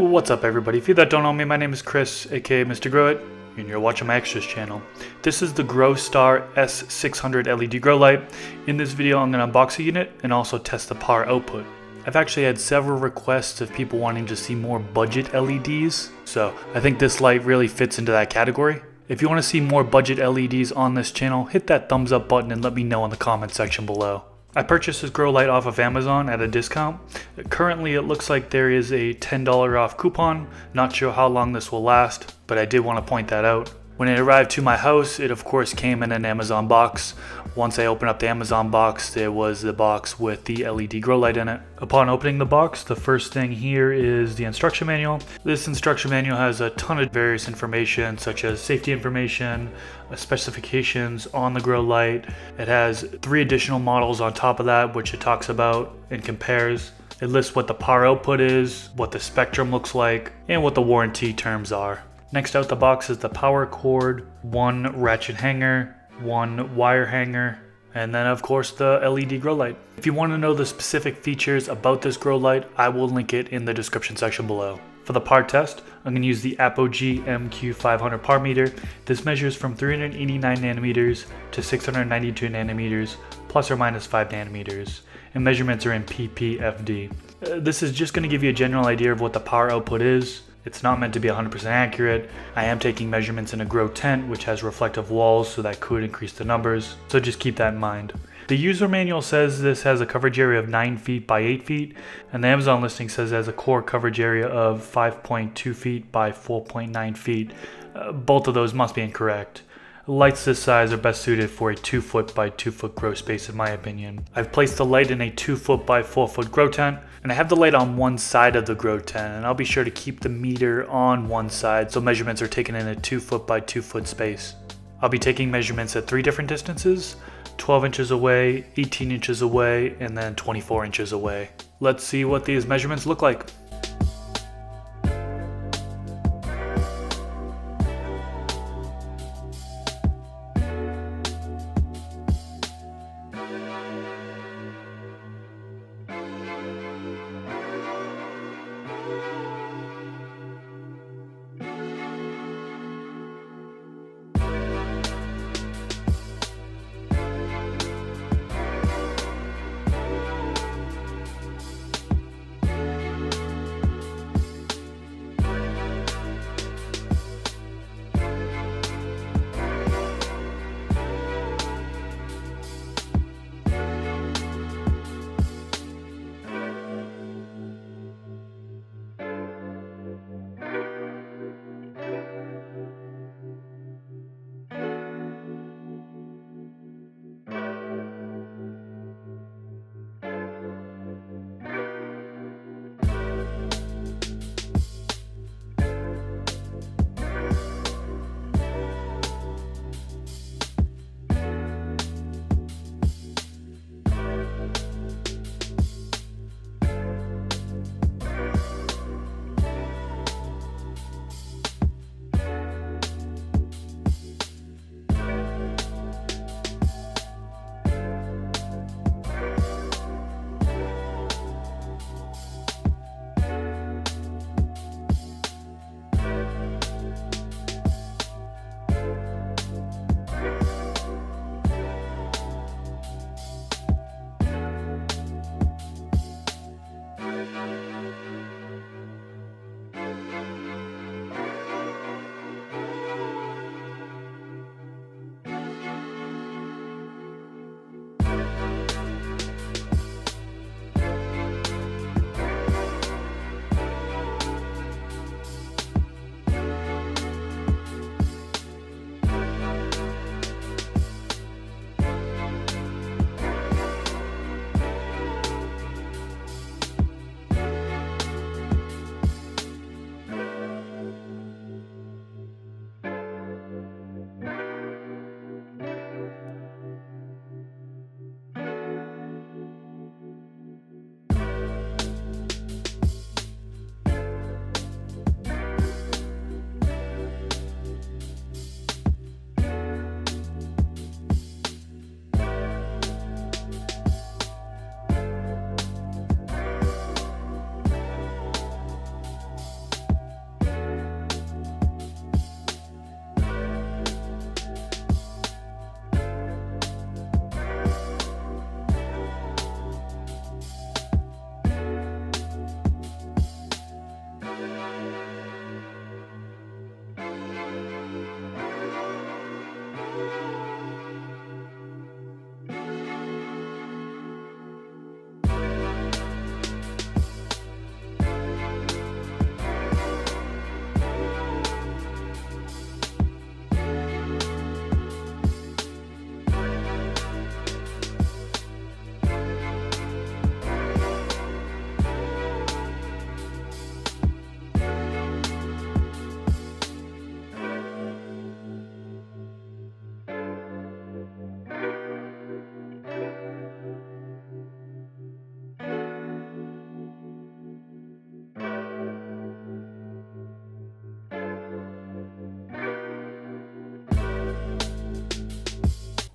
What's up everybody? If you that don't know me, my name is Chris, aka Mr. Grow It, and you're watching my extras channel. This is the GrowStar S600 LED grow light. In this video I'm going to unbox the unit and also test the power output. I've actually had several requests of people wanting to see more budget LEDs, so I think this light really fits into that category. If you want to see more budget LEDs on this channel, hit that thumbs up button and let me know in the comment section below. I purchased this grow light off of Amazon at a discount. Currently it looks like there is a $10 off coupon. Not sure how long this will last, but I did want to point that out. When it arrived to my house, it of course came in an Amazon box. Once I opened up the Amazon box, there was the box with the LED grow light in it. Upon opening the box, the first thing here is the instruction manual. This instruction manual has a ton of various information such as safety information, uh, specifications on the grow light. It has three additional models on top of that which it talks about and compares. It lists what the power output is, what the spectrum looks like, and what the warranty terms are. Next out the box is the power cord, one ratchet hanger, one wire hanger, and then of course the LED grow light. If you want to know the specific features about this grow light, I will link it in the description section below. For the par test, I'm going to use the Apogee MQ500 par meter. This measures from 389 nanometers to 692 nanometers, plus or minus 5 nanometers, and measurements are in ppfd. Uh, this is just going to give you a general idea of what the power output is, it's not meant to be 100% accurate. I am taking measurements in a grow tent which has reflective walls so that could increase the numbers, so just keep that in mind. The user manual says this has a coverage area of 9 feet by 8 feet, and the Amazon listing says it has a core coverage area of 5.2 feet by 4.9 feet. Uh, both of those must be incorrect. Lights this size are best suited for a 2 foot by 2 foot grow space in my opinion. I've placed the light in a 2 foot by 4 foot grow tent and I have the light on one side of the grow tent and I'll be sure to keep the meter on one side so measurements are taken in a 2 foot by 2 foot space. I'll be taking measurements at three different distances, 12 inches away, 18 inches away, and then 24 inches away. Let's see what these measurements look like.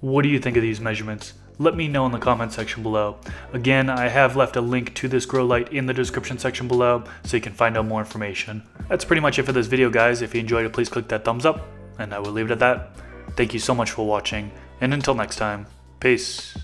What do you think of these measurements? Let me know in the comment section below. Again, I have left a link to this grow light in the description section below so you can find out more information. That's pretty much it for this video guys. If you enjoyed it, please click that thumbs up and I will leave it at that. Thank you so much for watching and until next time, peace.